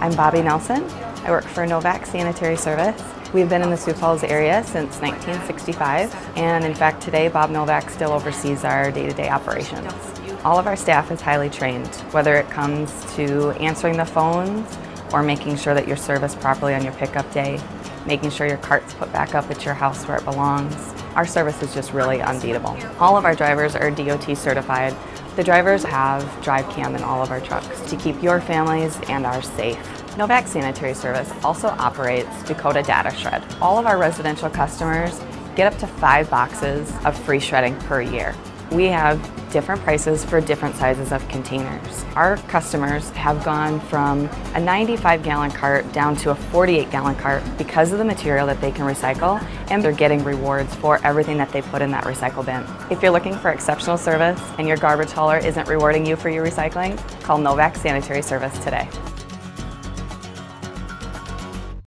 I'm Bobby Nelson. I work for Novak Sanitary Service. We've been in the Sioux Falls area since 1965, and in fact today Bob Novak still oversees our day-to-day -day operations. All of our staff is highly trained, whether it comes to answering the phones or making sure that you're serviced properly on your pickup day, making sure your cart's put back up at your house where it belongs. Our service is just really unbeatable. All of our drivers are DOT certified. The drivers have drive cam in all of our trucks to keep your families and ours safe. Novak Sanitary Service also operates Dakota Data Shred. All of our residential customers get up to five boxes of free shredding per year. We have different prices for different sizes of containers. Our customers have gone from a 95 gallon cart down to a 48 gallon cart because of the material that they can recycle and they're getting rewards for everything that they put in that recycle bin. If you're looking for exceptional service and your garbage hauler isn't rewarding you for your recycling, call Novak Sanitary Service today.